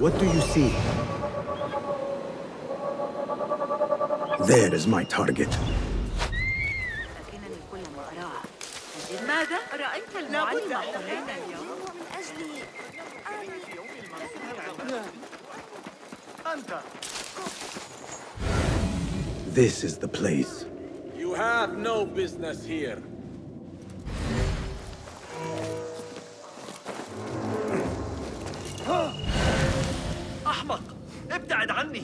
What do you see? There is my target. لكنني كلما أراه أجد ماذا؟ رأيت المعلم حولنا اليوم من أجلي This is the place. You have no business here. ابتعد عني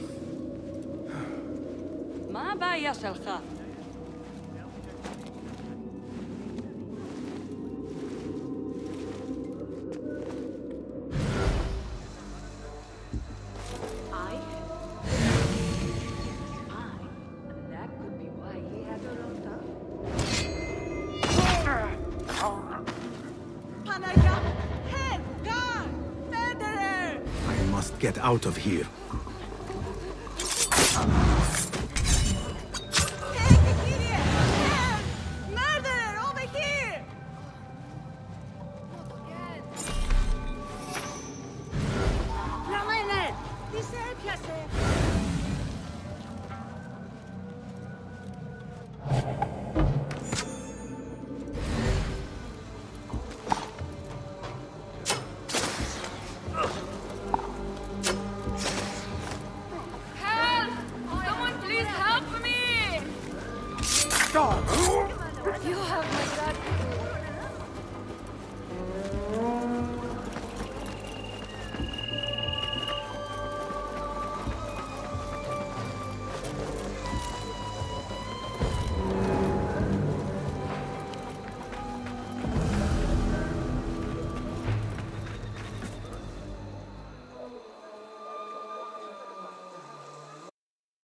ما بايش الخاف I? I? That could be why he had a long tongue. Panaya! Head! God! Federer! I must get out of here. あ You have my blood.